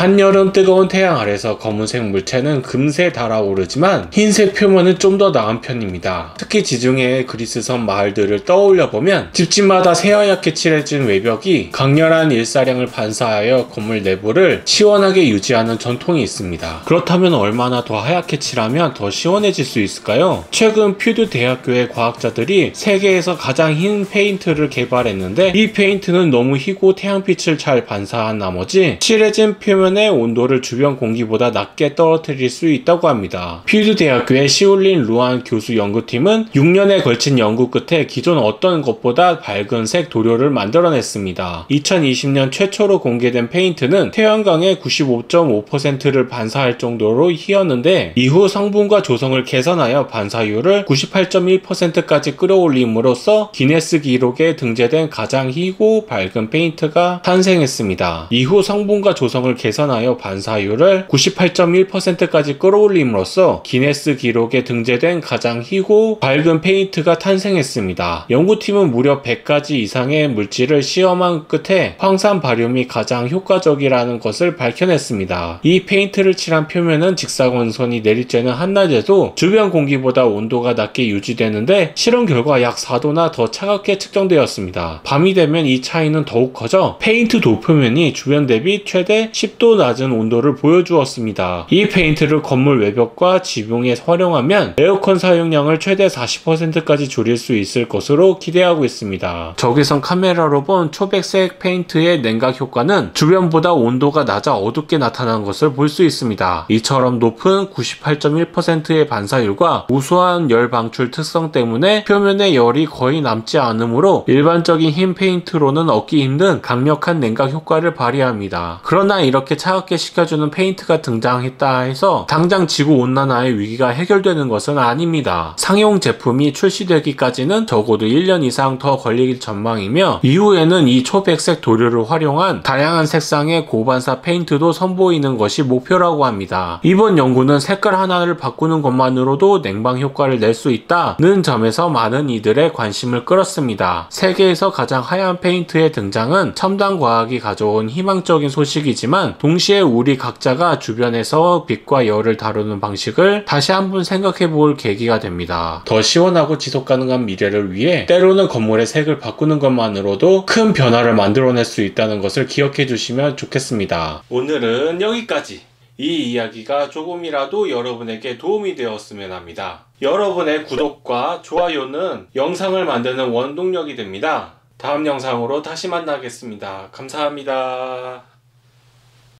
한여름 뜨거운 태양 아래서 검은색 물체는 금세 달아오르지만 흰색 표면은 좀 더 나은 편입니다. 특히 지중해 그리스 섬 마을들을 떠올려 보면 집집마다 새하얗게 칠해진 외벽이 강렬한 일사량을 반사하여 건물 내부를 시원하게 유지하는 전통이 있습니다. 그렇다면 얼마나 더 하얗게 칠하면 더 시원해질 수 있을까요? 최근 퍼듀 대학교의 과학자들이 세계에서 가장 흰 페인트를 개발했는데 이 페인트는 너무 희고 태양빛을 잘 반사한 나머지 칠해진 표면 의 온도를 주변 공기보다 낮게 떨어뜨릴 수 있다고 합니다. 퍼듀 대학교의 시울린 루안 교수 연구팀은 6년에 걸친 연구 끝에 기존 어떤 것보다 밝은 색 도료를 만들어냈습니다. 2020년 최초로 공개된 페인트는 태양광의 95.5%를 반사할 정도로 희었는데 이후 성분과 조성을 개선하여 반사율을 98.1%까지 끌어올림으로써 기네스 기록에 등재된 가장 희고 밝은 페인트가 탄생했습니다. 이후 성분과 조성을 개선 하여 반사율을 98.1%까지 끌어올림으로써 기네스 기록에 등재된 가장 희고 밝은 페인트가 탄생했습니다. 연구팀은 무려 100가지 이상의 물질을 시험한 끝에 황산 바륨이 가장 효과적이라는 것을 밝혀냈습니다. 이 페인트를 칠한 표면은 직사광선이 내리쬐는 한낮에도 주변 공기보다 온도가 낮게 유지되는데 실험 결과 약 4도나 더 차갑게 측정되었습니다. 밤이 되면 이 차이는 더욱 커져 페인트 도포면이 주변 대비 최대 10도 낮은 온도를 보여주었습니다. 이 페인트를 건물 외벽과 지붕에 활용하면 에어컨 사용량을 최대 40%까지 줄일 수 있을 것으로 기대하고 있습니다. 적외선 카메라로 본 초백색 페인트의 냉각 효과는 주변보다 온도가 낮아 어둡게 나타나는 것을 볼 수 있습니다. 이처럼 높은 98.1%의 반사율과 우수한 열 방출 특성 때문에 표면에 열이 거의 남지 않으므로 일반적인 흰 페인트로는 얻기 힘든 강력한 냉각 효과를 발휘합니다. 그러나 이렇게 차갑게 식혀주는 페인트가 등장했다 해서 당장 지구 온난화의 위기가 해결되는 것은 아닙니다. 상용 제품이 출시되기까지는 적어도 1년 이상 더 걸릴 전망이며 이후에는 이 초백색 도료를 활용한 다양한 색상의 고반사 페인트도 선보이는 것이 목표라고 합니다. 이번 연구는 색깔 하나를 바꾸는 것만으로도 냉방 효과를 낼 수 있다는 점에서 많은 이들의 관심을 끌었습니다. 세계에서 가장 하얀 페인트의 등장은 첨단 과학이 가져온 희망적인 소식이지만 동시에 우리 각자가 주변에서 빛과 열을 다루는 방식을 다시 한번 생각해 볼 계기가 됩니다. 더 시원하고 지속 가능한 미래를 위해 때로는 건물의 색을 바꾸는 것만으로도 큰 변화를 만들어낼 수 있다는 것을 기억해 주시면 좋겠습니다. 오늘은 여기까지. 이 이야기가 조금이라도 여러분에게 도움이 되었으면 합니다. 여러분의 구독과 좋아요는 영상을 만드는 원동력이 됩니다. 다음 영상으로 다시 만나겠습니다. 감사합니다.